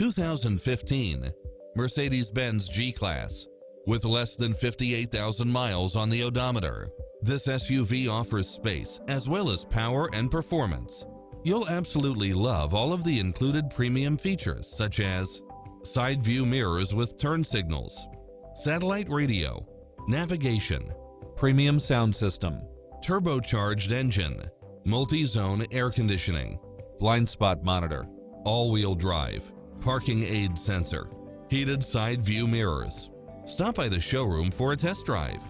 2015 Mercedes-Benz G-Class with less than 58,000 miles on the odometer. This SUV offers space as well as power and performance. You'll absolutely love all of the included premium features such as side view mirrors with turn signals, satellite radio, navigation, premium sound system, turbocharged engine, multi-zone air conditioning, blind spot monitor, all-wheel drive, parking aid sensor, heated side view mirrors. Stop by the showroom for a test drive.